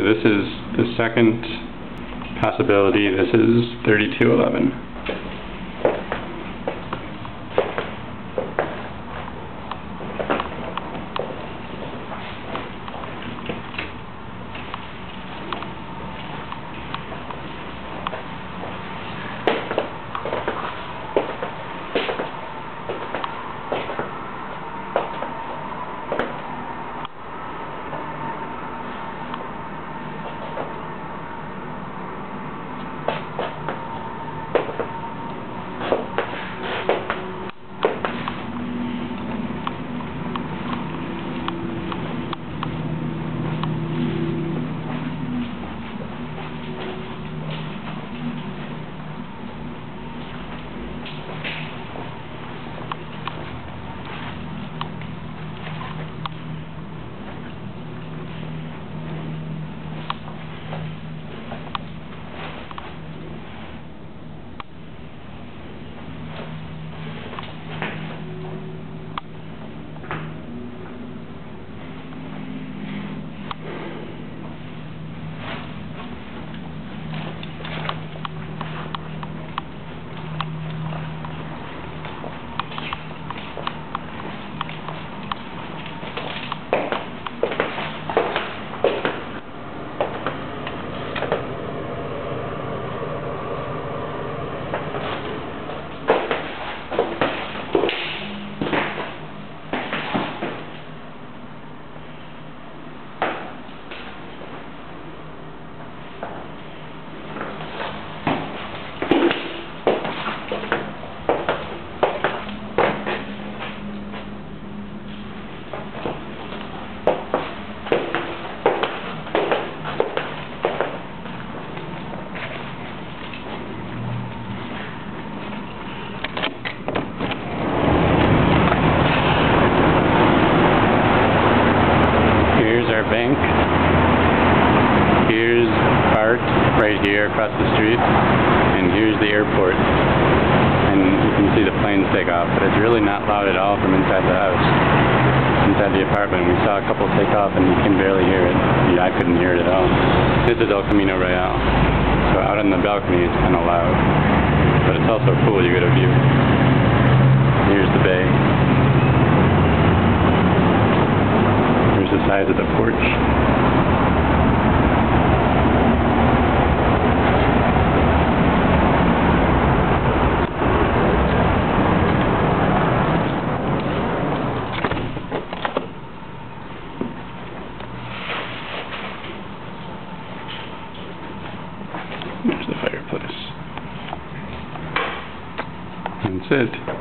So this is the second possibility. This is 3211. BART right here across the street. And here's the airport. And you can see the planes take off, but it's really not loud at all from inside the house. Inside the apartment, we saw a couple take off and you can barely hear it. I couldn't hear it at all. This is El Camino Real. So out on the balcony it's kind of loud. But it's also cool, you get a view. Here's the bay. Here's the size of the porch. There's the fireplace. That's it.